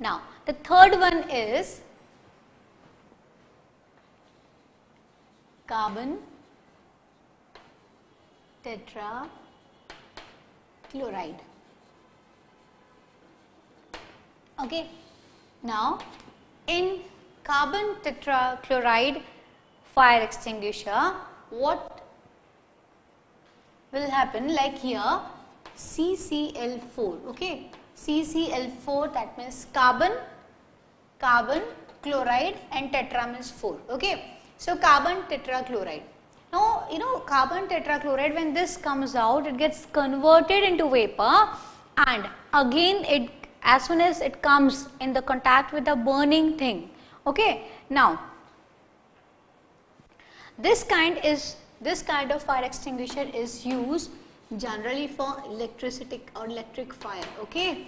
Now, the third one is carbon tetrachloride. Okay. Now, in carbon tetrachloride fire extinguisher, what will happen like here CCl4, okay. CCl4 that means carbon, carbon, chloride and tetra means 4, okay. So, carbon tetrachloride. Now, you know carbon tetrachloride when this comes out it gets converted into vapor and again it as soon as it comes in the contact with the burning thing. Okay. Now, this kind is this kind of fire extinguisher is used generally for electricity or electric fire. Okay.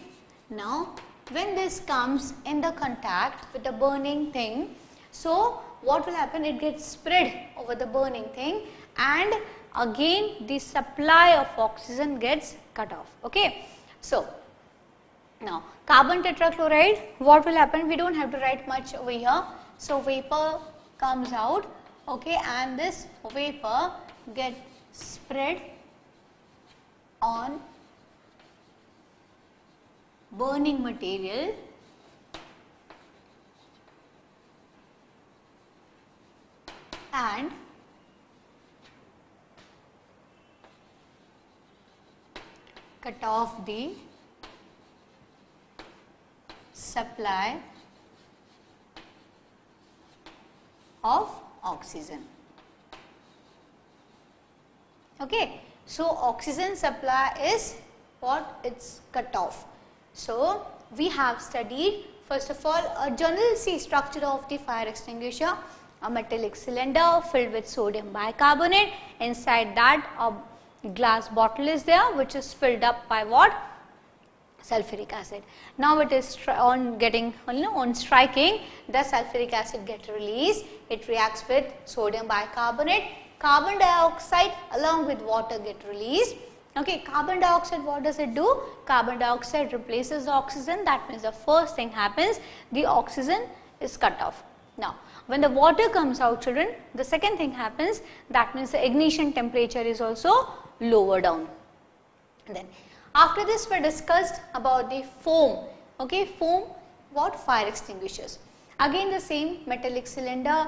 Now, when this comes in the contact with the burning thing, so what will happen? It gets spread over the burning thing and again the supply of oxygen gets cut off. Okay. So, now, carbon tetrachloride, what will happen? We do not have to write much over here. So, vapor comes out okay, and this vapor gets spread on burning material and cut off the supply of oxygen. Okay. So, oxygen supply is what it's cut off. So, we have studied first of all a general C structure of the fire extinguisher, a metallic cylinder filled with sodium bicarbonate. Inside that a glass bottle is there which is filled up by what? sulfuric acid. Now it is on getting you know on striking the sulfuric acid get released it reacts with sodium bicarbonate carbon dioxide along with water get released. Okay carbon dioxide what does it do? Carbon dioxide replaces oxygen. That means the first thing happens the oxygen is cut off. Now when the water comes out children the second thing happens that means the ignition temperature is also lower down. Then after this we discussed about the foam, okay, foam what fire extinguishers. Again the same metallic cylinder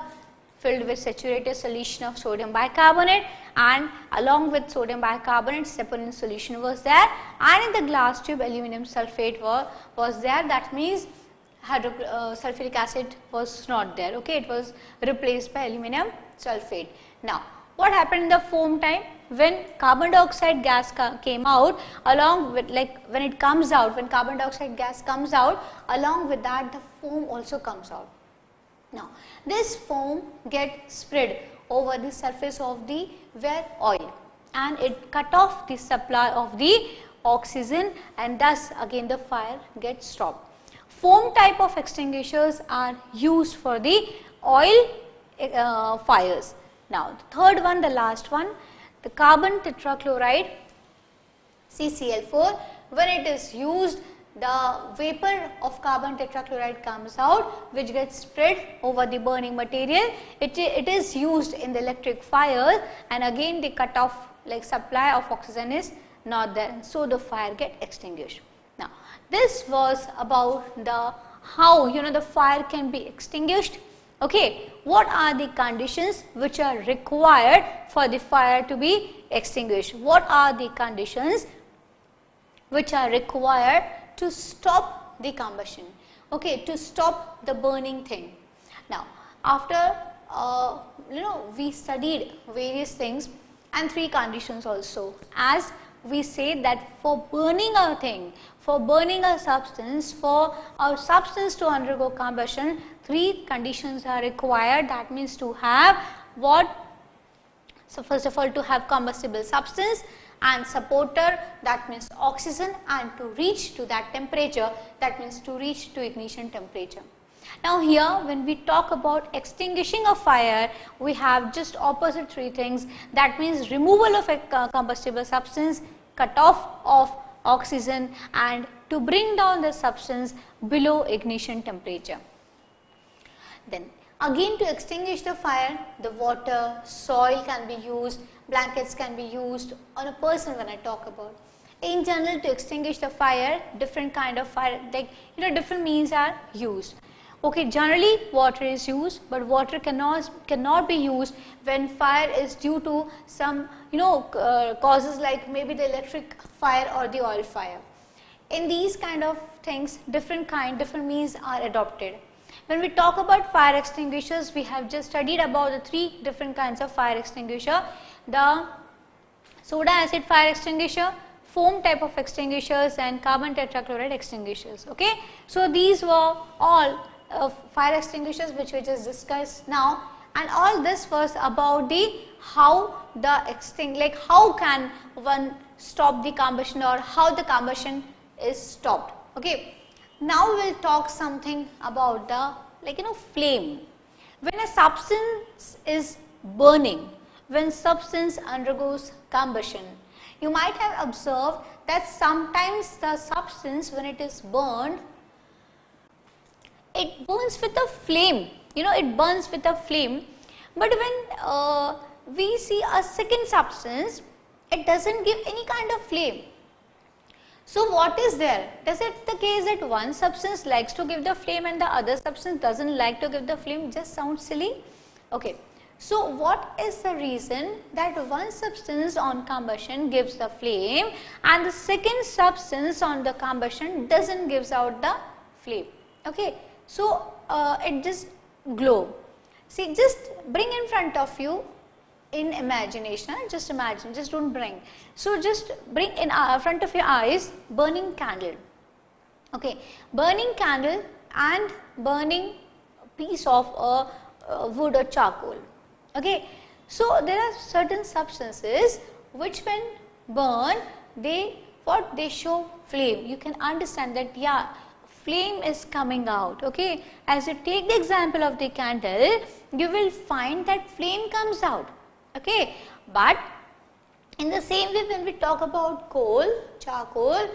filled with saturated solution of sodium bicarbonate and along with sodium bicarbonate saponin solution was there and in the glass tube aluminum sulphate was, was there that means hydro, uh, sulfuric acid was not there okay it was replaced by aluminum sulphate. Now what happened in the foam time? When carbon dioxide gas came out along with like when it comes out, when carbon dioxide gas comes out along with that the foam also comes out. Now this foam get spread over the surface of the where oil and it cut off the supply of the oxygen and thus again the fire gets stopped. Foam type of extinguishers are used for the oil uh, fires now, the third one, the last one, the carbon tetrachloride CCl4, when it is used, the vapor of carbon tetrachloride comes out which gets spread over the burning material. It, it is used in the electric fire and again the cut off like supply of oxygen is not there. So, the fire get extinguished. Now, this was about the how you know the fire can be extinguished Okay, what are the conditions which are required for the fire to be extinguished? What are the conditions which are required to stop the combustion? Okay, to stop the burning thing. Now, after uh, you know we studied various things and three conditions also as we say that for burning a thing, for burning a substance, for a substance to undergo combustion, three conditions are required that means to have what so first of all to have combustible substance and supporter that means oxygen and to reach to that temperature that means to reach to ignition temperature. Now here when we talk about extinguishing a fire we have just opposite three things that means removal of a combustible substance cut off of oxygen and to bring down the substance below ignition temperature. Then again to extinguish the fire, the water, soil can be used, blankets can be used on a person when I talk about. In general to extinguish the fire, different kind of fire like you know different means are used. Okay, generally water is used, but water cannot cannot be used when fire is due to some you know uh, causes like maybe the electric fire or the oil fire. In these kind of things, different kind, different means are adopted. When we talk about fire extinguishers, we have just studied about the three different kinds of fire extinguisher. The soda acid fire extinguisher, foam type of extinguishers and carbon tetrachloride extinguishers. Okay. So, these were all uh, fire extinguishers which we just discussed now and all this was about the how the extinct like how can one stop the combustion or how the combustion is stopped. Okay. Now we will talk something about the like you know flame. When a substance is burning, when substance undergoes combustion, you might have observed that sometimes the substance when it is burned, it burns with a flame, you know it burns with a flame. But when uh, we see a second substance, it does not give any kind of flame so, what is there? Does it the case that one substance likes to give the flame and the other substance does not like to give the flame just sounds silly? Okay. So, what is the reason that one substance on combustion gives the flame and the second substance on the combustion does not gives out the flame? Okay. So, uh, it just glow. See just bring in front of you in imagination, just imagine, just do not bring. So, just bring in uh, front of your eyes burning candle, okay, burning candle and burning piece of a, a wood or charcoal, okay. So, there are certain substances which when burn, they what they show flame, you can understand that yeah, flame is coming out, okay. As you take the example of the candle, you will find that flame comes out okay. But in the same way when we talk about coal, charcoal,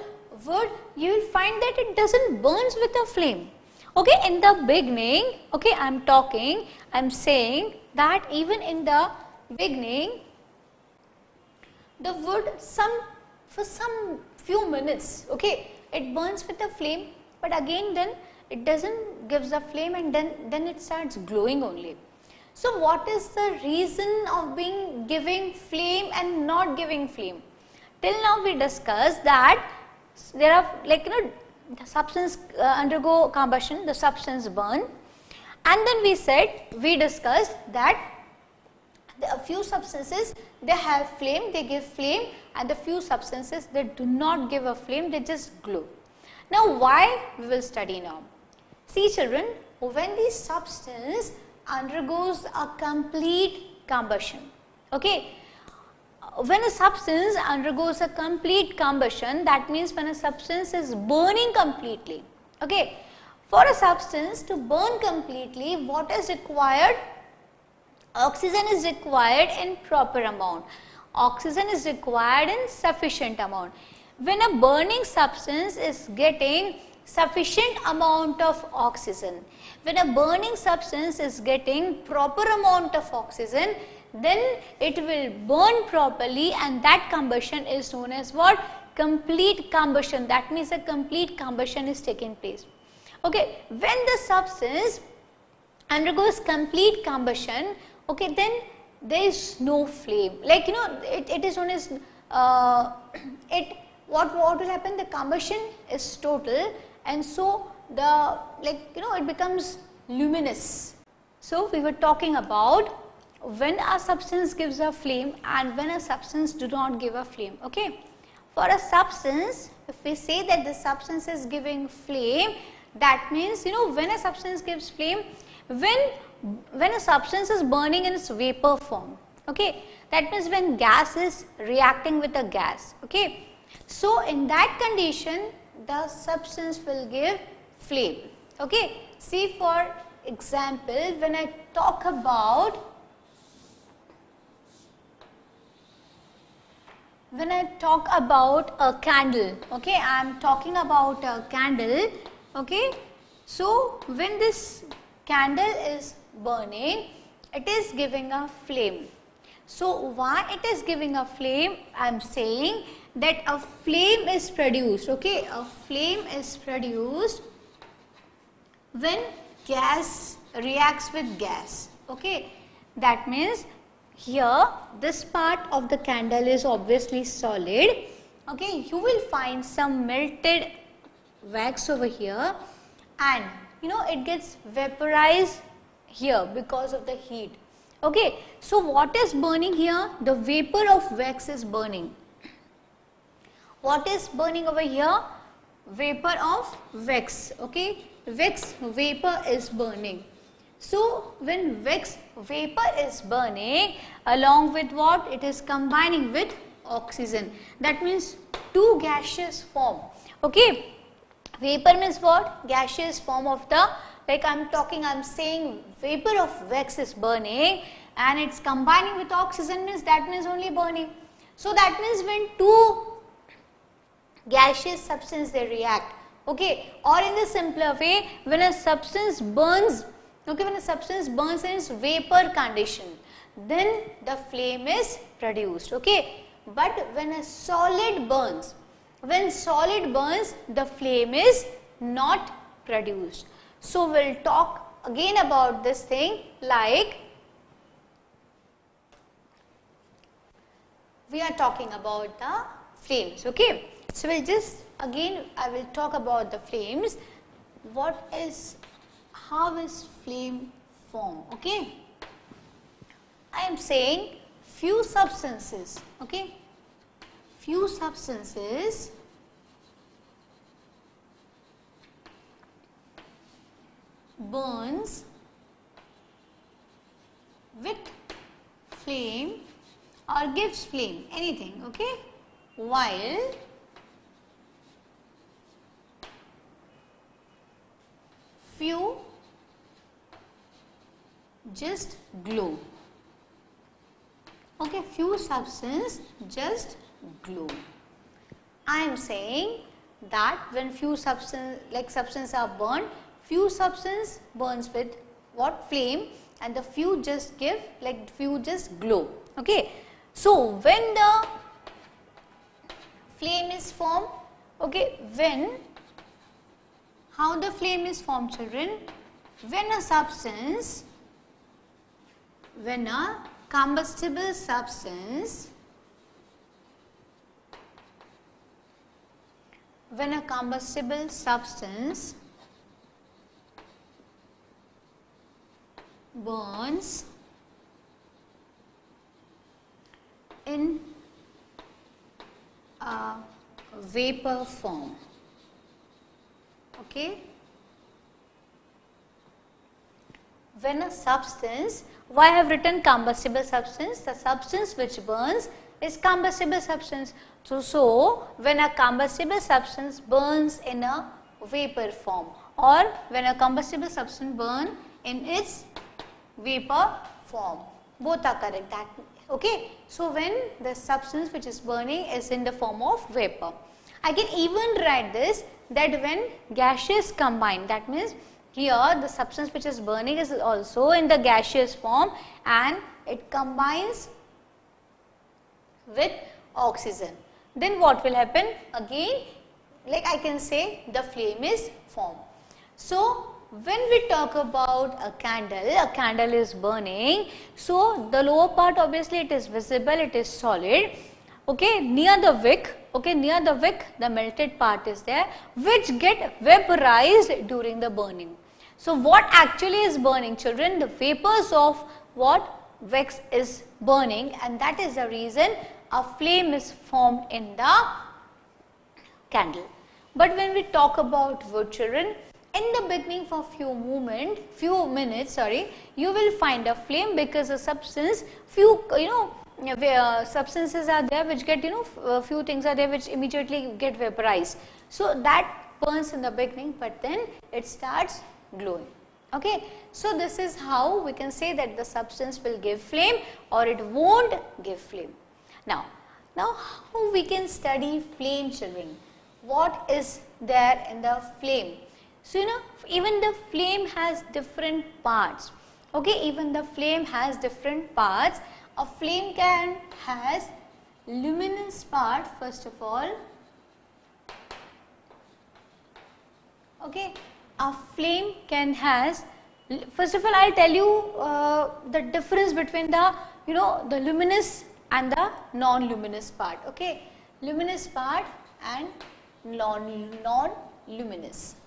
wood, you will find that it does not burns with a flame. Okay, in the beginning, okay, I am talking, I am saying that even in the beginning, the wood some for some few minutes, okay, it burns with a flame, but again then it does not gives a flame and then, then it starts glowing only. So, what is the reason of being giving flame and not giving flame? Till now we discussed that there are like you know the substance uh, undergo combustion, the substance burn and then we said we discussed that a few substances they have flame, they give flame and the few substances they do not give a flame, they just glow. Now why we will study now. See children, when the substance undergoes a complete combustion. Okay. When a substance undergoes a complete combustion that means when a substance is burning completely. Okay. For a substance to burn completely what is required? Oxygen is required in proper amount. Oxygen is required in sufficient amount. When a burning substance is getting sufficient amount of oxygen, when a burning substance is getting proper amount of oxygen, then it will burn properly and that combustion is known as what? Complete combustion. That means a complete combustion is taking place. Okay, when the substance undergoes complete combustion, okay, then there is no flame. Like you know, it, it is known as uh, it. What what will happen? The combustion is total, and so the like you know it becomes luminous. So, we were talking about when a substance gives a flame and when a substance do not give a flame. Okay. For a substance, if we say that the substance is giving flame, that means you know when a substance gives flame, when when a substance is burning in its vapor form. Okay. That means when gas is reacting with a gas. Okay. So, in that condition, the substance will give flame. Okay. See for example, when I talk about when I talk about a candle, okay, I am talking about a candle, okay. So, when this candle is burning, it is giving a flame. So, why it is giving a flame? I am saying that a flame is produced, okay, a flame is produced when gas reacts with gas, okay. That means here this part of the candle is obviously solid okay? You will find some melted wax over here and you know it gets vaporized here because of the heat okay? So what is burning here? The vapor of wax is burning. What is burning over here? Vapor of wax okay wax vapor is burning so, when wax vapor is burning along with what? It is combining with oxygen. That means two gaseous form. Okay. Vapor means what? Gaseous form of the like I am talking I am saying vapor of wax is burning and it is combining with oxygen means that means only burning. So, that means when two gaseous substance they react okay or in the simpler way when a substance burns Okay, when a substance burns in its vapor condition, then the flame is produced. Okay, but when a solid burns, when solid burns, the flame is not produced. So, we will talk again about this thing like we are talking about the flames. Okay, so we'll just again I will talk about the flames. What is how is flame form okay? I am saying few substances okay? Few substances. Burns with flame or gives flame anything okay? While few just glow. Okay, few substance just glow. I am saying that when few substance like substance are burned, few substance burns with what flame and the few just give like few just glow. Okay. So, when the flame is formed, okay, when how the flame is formed children? When a substance when a combustible substance when a combustible substance burns in a vapor form okay. When a substance why I have written combustible substance? The substance which burns is combustible substance. So, so when a combustible substance burns in a vapor form or when a combustible substance burn in its vapor form. Both are correct. That okay. So when the substance which is burning is in the form of vapor. I can even write this that when gaseous combine that means here the substance which is burning is also in the gaseous form and it combines with oxygen. Then what will happen? Again like I can say the flame is formed. So, when we talk about a candle, a candle is burning. So, the lower part obviously it is visible, it is solid. Okay, near the wick, okay, near the wick the melted part is there which get vaporized during the burning. So, what actually is burning children? The vapors of what wax is burning and that is the reason a flame is formed in the candle. But when we talk about wood children, in the beginning for few moment, few minutes sorry, you will find a flame because a substance, few you know uh, substances are there which get you know a few things are there which immediately get vaporized. So, that burns in the beginning but then it starts glowing. Okay. So, this is how we can say that the substance will give flame or it won't give flame. Now, Now how we can study flame children? What is there in the flame? So you know even the flame has different parts. Okay, even the flame has different parts. A flame can has luminous part first of all. Okay, a flame can has first of all I will tell you uh, the difference between the you know the luminous and the non-luminous part. Okay, luminous part and non non-luminous.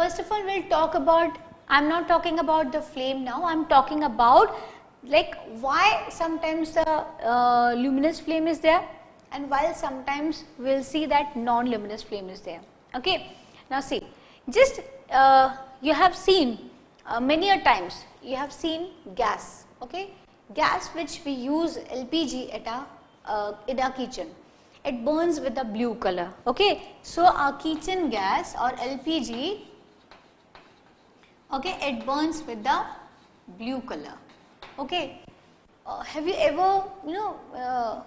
First of all, we will talk about, I am not talking about the flame now, I am talking about like why sometimes the uh, luminous flame is there and while sometimes we will see that non-luminous flame is there. Okay. Now see, just uh, you have seen uh, many a times, you have seen gas, okay. Gas which we use LPG at our, uh, in our kitchen it burns with a blue color okay so our kitchen gas or lpg okay it burns with the blue color. Okay uh, have you ever you know uh,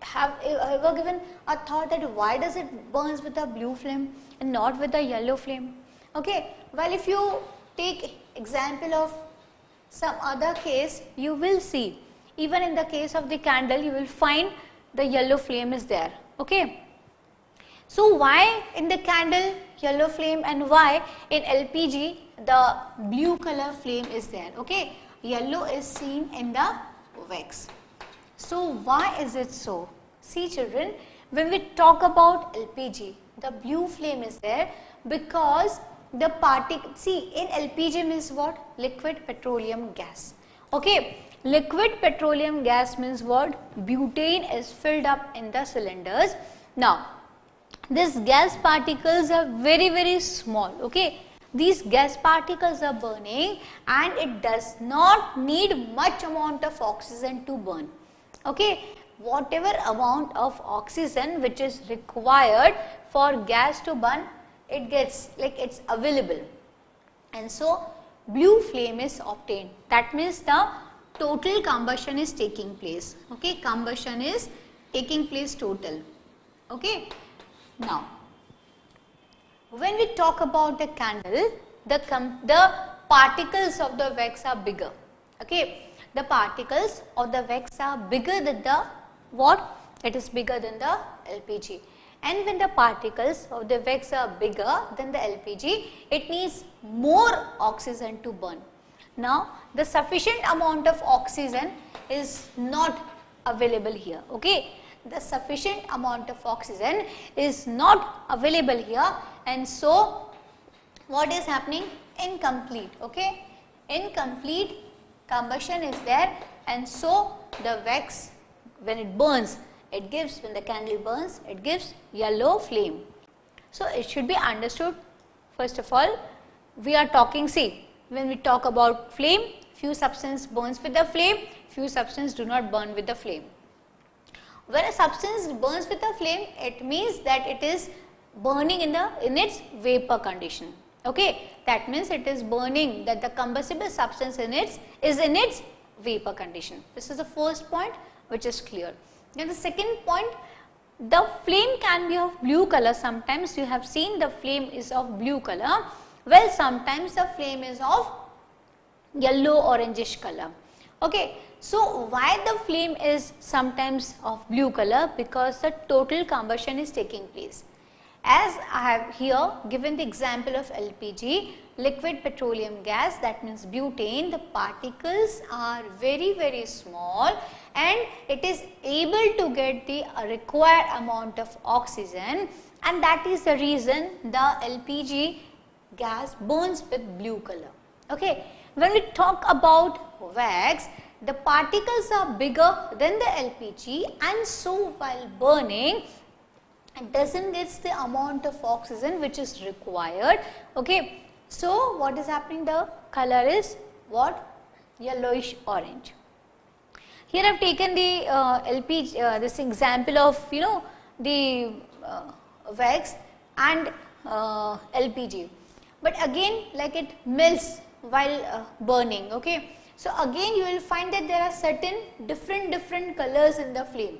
have ever given a thought that why does it burns with a blue flame and not with a yellow flame? Okay well if you take example of some other case you will see. Even in the case of the candle you will find the yellow flame is there. Okay so why in the candle yellow flame and why in LPG the blue color flame is there okay? Yellow is seen in the wax. So why is it so? See children when we talk about LPG the blue flame is there because the particle see in LPG means what? Liquid petroleum gas okay? Liquid petroleum gas means what? Butane is filled up in the cylinders. Now these gas particles are very very small okay these gas particles are burning and it does not need much amount of oxygen to burn. Okay, whatever amount of oxygen which is required for gas to burn, it gets like it's available. And so blue flame is obtained. That means the total combustion is taking place. Okay, combustion is taking place total. Okay, now when we talk about the candle, the, the particles of the wax are bigger. Okay, the particles of the wax are bigger than the what? It is bigger than the LPG. And when the particles of the wax are bigger than the LPG, it needs more oxygen to burn. Now, the sufficient amount of oxygen is not available here. Okay, the sufficient amount of oxygen is not available here. And so what is happening? Incomplete okay? Incomplete combustion is there. And so the wax when it burns it gives when the candle burns it gives yellow flame. So it should be understood first of all we are talking see when we talk about flame few substance burns with the flame few substance do not burn with the flame when a substance burns with a flame it means that it is burning in the in its vapor condition. Okay? That means it is burning that the combustible substance in its is in its vapor condition. This is the first point which is clear. Then the second point the flame can be of blue color. Sometimes you have seen the flame is of blue color. Well sometimes the flame is of yellow orangish color. Okay so why the flame is sometimes of blue color because the total combustion is taking place as I have here given the example of LPG, liquid petroleum gas that means butane, the particles are very very small and it is able to get the required amount of oxygen and that is the reason the LPG gas burns with blue color. Okay. When we talk about wax, the particles are bigger than the LPG and so while burning and doesn't get the amount of oxygen which is required. Okay. So, what is happening the color is what yellowish orange. Here I have taken the uh, LPG uh, this example of you know the uh, wax and uh, LPG, but again like it melts while uh, burning. Okay. So again you will find that there are certain different different colors in the flame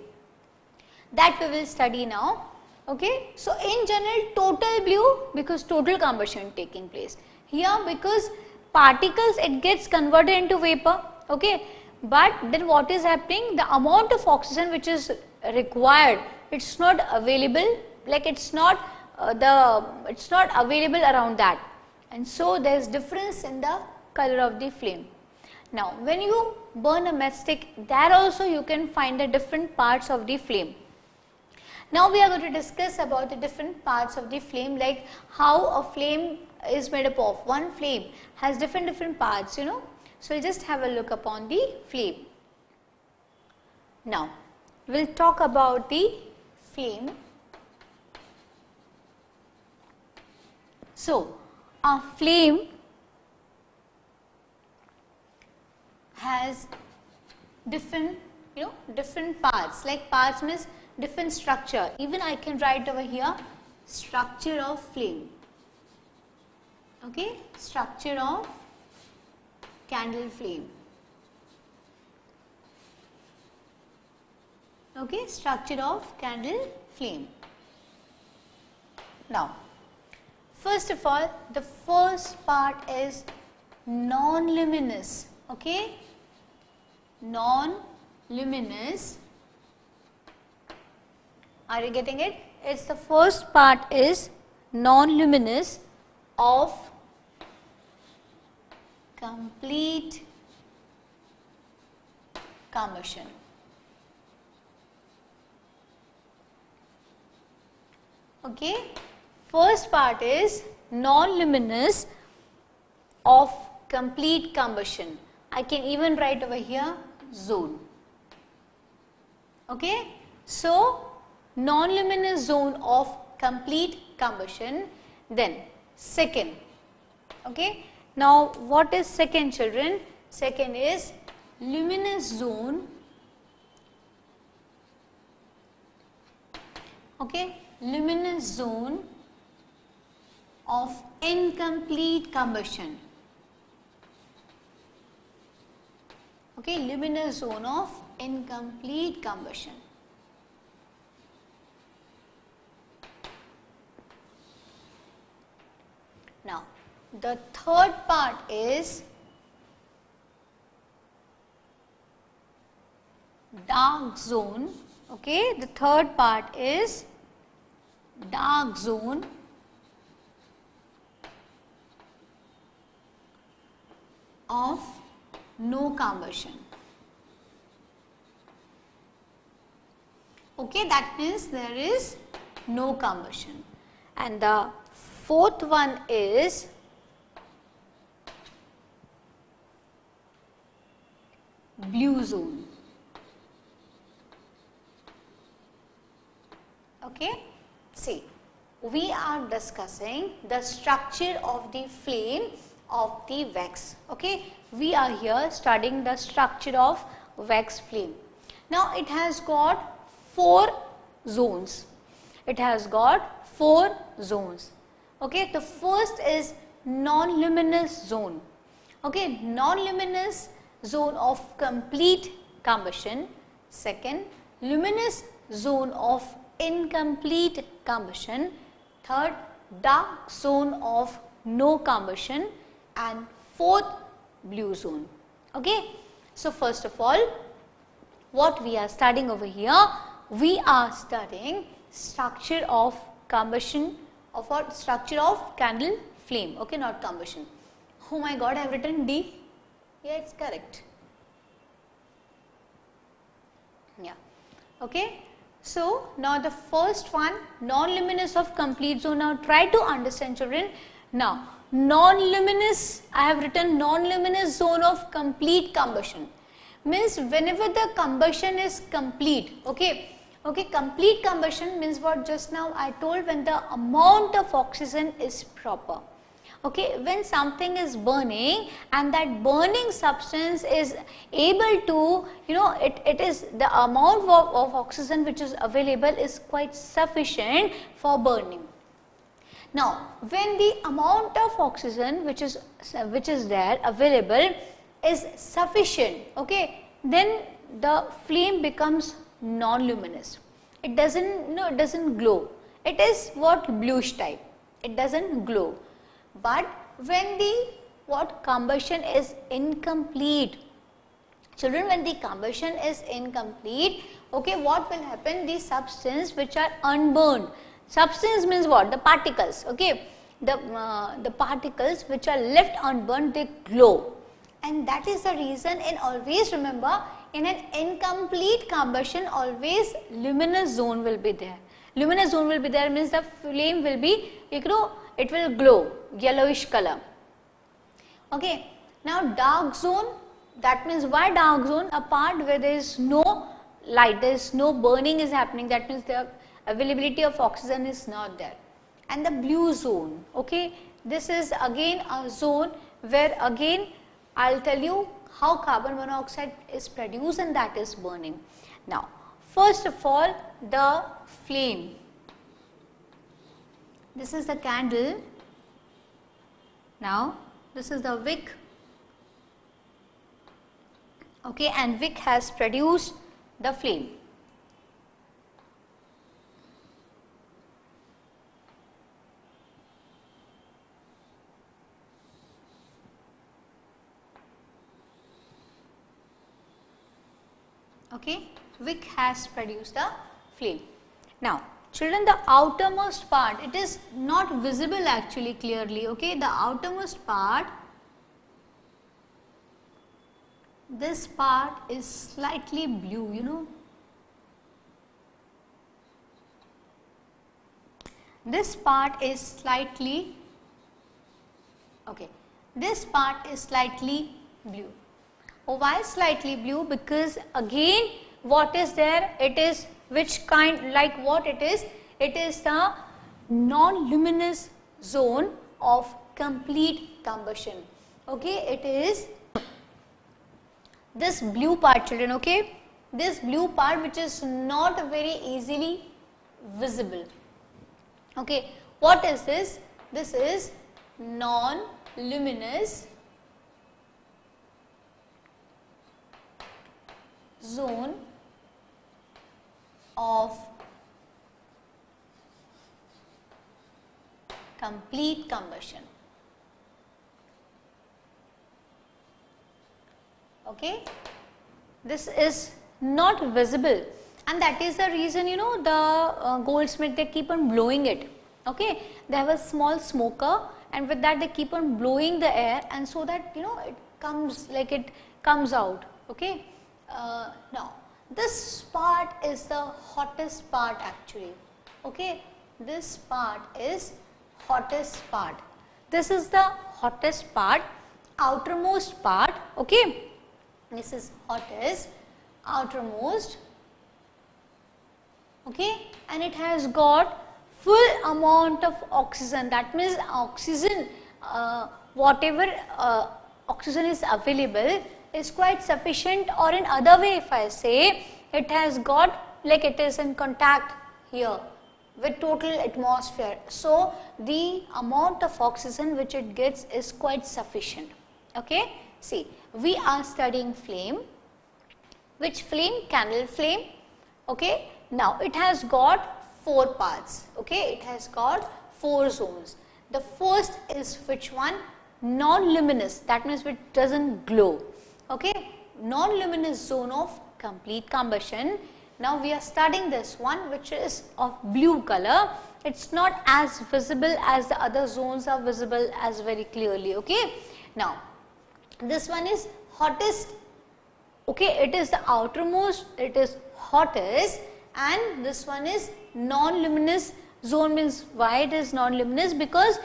that we will study now. Okay. So in general total blue because total combustion taking place. Here because particles it gets converted into vapor. Okay. But then what is happening? The amount of oxygen which is required it's not available like it's not uh, the it's not available around that and so there is difference in the color of the flame. Now when you burn a matchstick there also you can find the different parts of the flame. Now we are going to discuss about the different parts of the flame like how a flame is made up of. One flame has different different parts you know. So we'll just have a look upon the flame. Now we'll talk about the flame. So a flame has different you know different parts. Like parts means different structure. Even I can write over here structure of flame. Okay? Structure of candle flame. Okay? Structure of candle flame. Now First of all, the first part is non-luminous, okay? Non-luminous. Are you getting it? It's the first part is non-luminous of complete combustion. Okay. First part is non-luminous of complete combustion. I can even write over here zone. Okay. So, non-luminous zone of complete combustion. Then second. Okay. Now, what is second children? Second is luminous zone. Okay. Luminous zone of incomplete combustion. Okay, luminous zone of incomplete combustion. Now, the third part is dark zone. Okay, the third part is dark zone of no combustion. Okay, that means there is no combustion. And the fourth one is blue zone. Okay, see, we are discussing the structure of the flame of the wax. Okay, we are here studying the structure of wax flame. Now it has got four zones. It has got four zones. Okay, the first is non-luminous zone. Okay, non-luminous zone of complete combustion. Second, luminous zone of incomplete combustion. Third, dark zone of no combustion and fourth blue zone. Okay. So, first of all what we are studying over here, we are studying structure of combustion of what structure of candle flame, okay, not combustion. Oh my god, I have written D. Yeah, it's correct. Yeah, okay. So, now the first one non-luminous of complete zone. Now, try to understand children. Now, non-luminous, I have written non-luminous zone of complete combustion. Means whenever the combustion is complete, okay, okay, complete combustion means what just now I told when the amount of oxygen is proper. Okay, when something is burning and that burning substance is able to, you know, it, it is the amount of, of oxygen which is available is quite sufficient for burning. Now, when the amount of oxygen which is which is there available is sufficient, okay, then the flame becomes non-luminous. It doesn't, no, it doesn't glow. It is what bluish type. It doesn't glow. But when the what combustion is incomplete, children, when the combustion is incomplete, okay, what will happen? The substance which are unburned. Substance means what? The particles. Okay, the uh, the particles which are left unburned, they glow, and that is the reason. And always remember in an incomplete combustion always luminous zone will be there. Luminous zone will be there means the flame will be you know it will glow yellowish color. Okay. Now dark zone that means why dark zone a part where there is no light there is no burning is happening that means the availability of oxygen is not there and the blue zone okay this is again a zone where again I'll tell you how carbon monoxide is produced and that is burning. Now, first of all the flame. This is the candle. Now, this is the wick. Okay, and wick has produced the flame. Okay? Wick has produced the flame. Now children the outermost part it is not visible actually clearly okay? The outermost part this part is slightly blue you know? This part is slightly okay? This part is slightly blue why slightly blue? Because again what is there? It is which kind like what it is? It is the non-luminous zone of complete combustion. Okay, it is this blue part children okay this blue part which is not very easily visible okay what is this this is non luminous zone of complete combustion. Okay. This is not visible and that is the reason you know the uh, goldsmith they keep on blowing it. Okay. They have a small smoker and with that they keep on blowing the air and so that you know it comes like it comes out. Okay uh, now this part is the hottest part actually. Okay? This part is hottest part. This is the hottest part outermost part okay? This is hottest outermost okay? And it has got full amount of oxygen. That means oxygen uh, whatever uh, oxygen is available is quite sufficient or in other way if I say it has got like it is in contact here with total atmosphere. So, the amount of oxygen which it gets is quite sufficient. Okay? See, we are studying flame. Which flame? Candle flame. Okay? Now, it has got four parts. Okay? It has got four zones. The first is which one? Non-luminous. That means it does not glow okay? Non-luminous zone of complete combustion. Now we are studying this one which is of blue color. It's not as visible as the other zones are visible as very clearly okay? Now this one is hottest. Okay? It is the outermost. It is hottest. And this one is non-luminous zone means why it is non-luminous? Because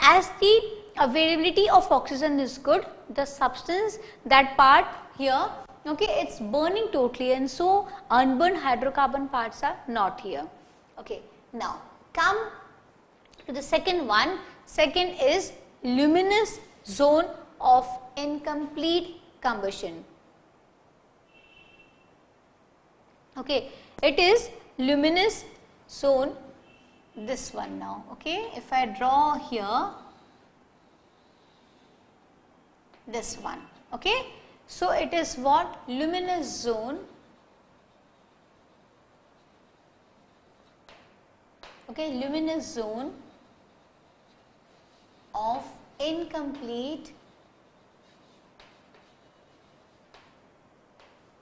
as the availability of oxygen is good. The substance that part here okay it's burning totally and so unburned hydrocarbon parts are not here. Okay now come to the second one. Second is luminous zone of incomplete combustion. Okay it is luminous zone this one now okay? If i draw here this one Okay. So, it is what luminous zone okay luminous zone of incomplete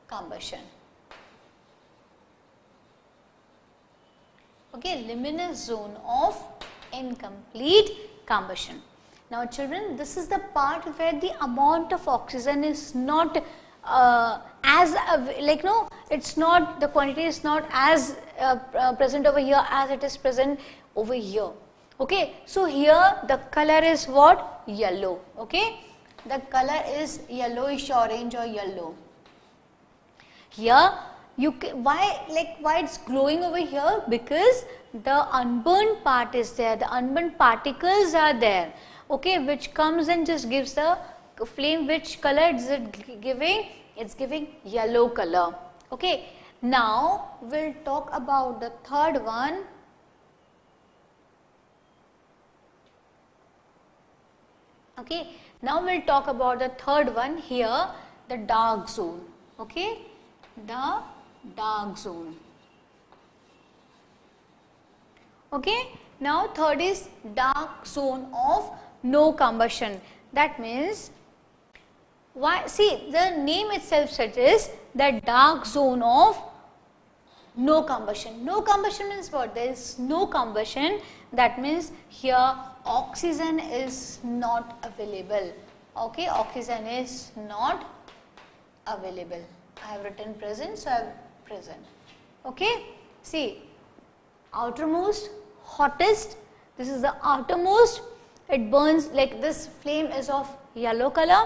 combustion. Okay, luminous zone of incomplete combustion. Now children, this is the part where the amount of oxygen is not uh, as uh, like no, it's not the quantity is not as uh, uh present over here as it is present over here. Okay, so here the color is what yellow. Okay, the color is yellowish orange or yellow. Here you can, why like why it's glowing over here because the unburned part is there the unburned particles are there okay which comes and just gives the flame which color is it giving it's giving yellow color okay now we'll talk about the third one okay now we'll talk about the third one here the dark zone okay the dark zone. Okay. Now third is dark zone of no combustion. That means why see the name itself suggests the dark zone of no combustion. No combustion means what? There is no combustion that means here oxygen is not available. Okay, oxygen is not available. I have written present so I have present. Okay. See outermost hottest this is the outermost it burns like this flame is of yellow color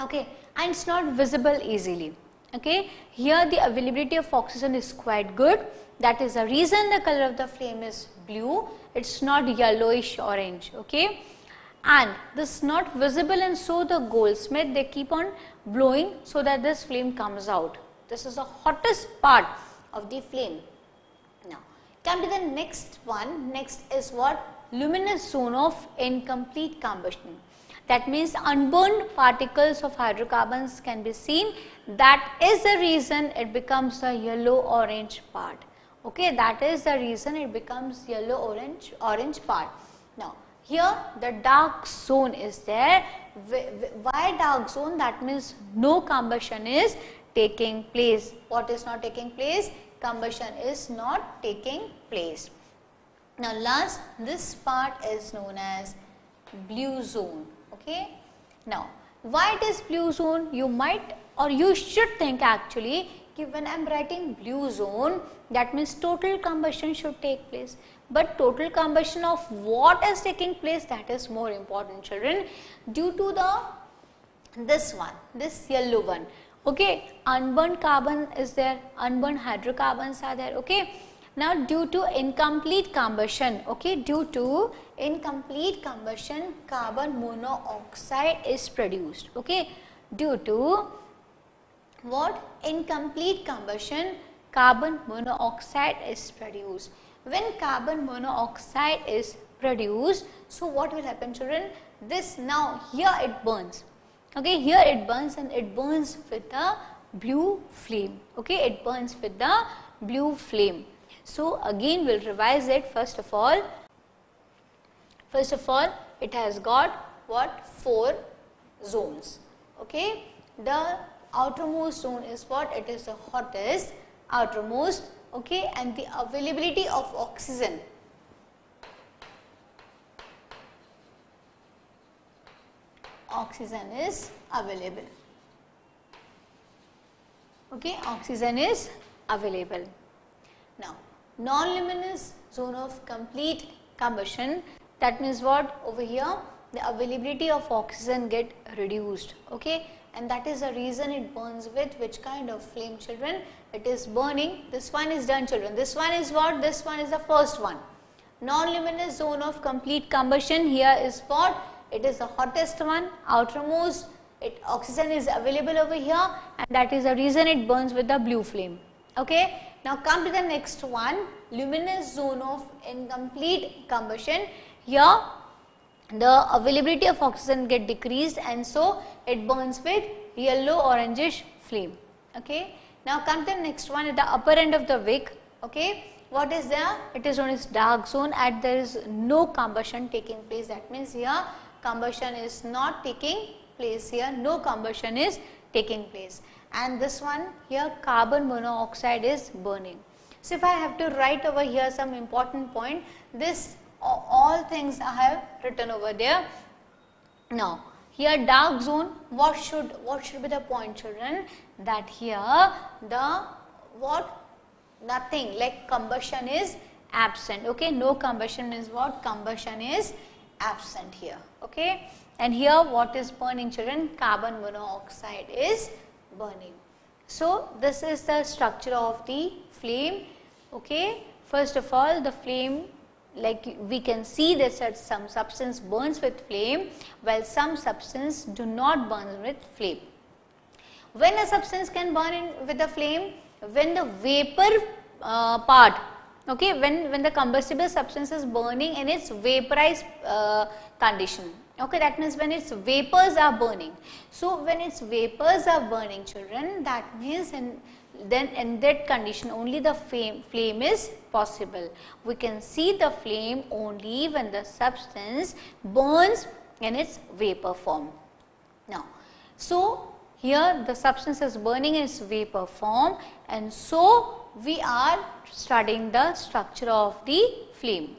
okay and it's not visible easily okay here the availability of oxygen is quite good that is the reason the color of the flame is blue it's not yellowish orange okay and this is not visible and so the goldsmith they keep on blowing so that this flame comes out. This is the hottest part of the flame. Now, come to the next one. Next is what? Luminous zone of incomplete combustion. That means unburned particles of hydrocarbons can be seen. That is the reason it becomes a yellow orange part. Okay, that is the reason it becomes yellow orange orange part. Now, here the dark zone is there. Why dark zone? That means no combustion is taking place. What is not taking place? Combustion is not taking place. Now last this part is known as blue zone. Okay. Now why it is blue zone? You might or you should think actually when I am writing blue zone that means total combustion should take place but total combustion of what is taking place that is more important children due to the this one this yellow one okay unburned carbon is there unburned hydrocarbons are there okay now due to incomplete combustion okay due to incomplete combustion carbon monoxide is produced okay. Due to what? Incomplete combustion carbon monoxide is produced. When carbon monoxide is produced, so what will happen children? This now here it burns, okay, here it burns and it burns with the blue flame, okay, it burns with the blue flame. So again we will revise it first of all. First of all, it has got what? Four zones, okay. The outermost zone is what? It is the hottest outermost okay, and the availability of oxygen. Oxygen is available. Okay, oxygen is available. Now, non-luminous zone of complete combustion. That means what? Over here the availability of oxygen get reduced okay? And that is the reason it burns with which kind of flame children? It is burning. This one is done children. This one is what? This one is the first one. Non-luminous zone of complete combustion here is what? It is the hottest one outermost. It oxygen is available over here and that is the reason it burns with the blue flame okay now come to the next one luminous zone of incomplete combustion here the availability of oxygen get decreased and so it burns with yellow orangish flame. Okay. Now come to the next one at the upper end of the wick. Okay. What is there? It is known as dark zone and there is no combustion taking place. That means here combustion is not taking place here. No combustion is taking place. And this one here carbon monoxide is burning. So if I have to write over here some important point, this all things I have written over there. Now, here dark zone, what should, what should be the point children? That here the, what? Nothing like combustion is absent, okay. No combustion means what? Combustion is absent here, okay. And here what is burning children? Carbon monoxide is burning. So, this is the structure of the flame, okay. First of all, the flame like we can see that some substance burns with flame while some substance do not burn with flame. When a substance can burn in with a flame? When the vapor uh, part, okay, when, when the combustible substance is burning in its vaporized uh, condition. Okay, that means when its vapors are burning. So, when its vapors are burning children, that means in then in that condition only the flame, flame is possible. We can see the flame only when the substance burns in its vapor form. Now, so here the substance is burning in its vapor form and so we are studying the structure of the flame.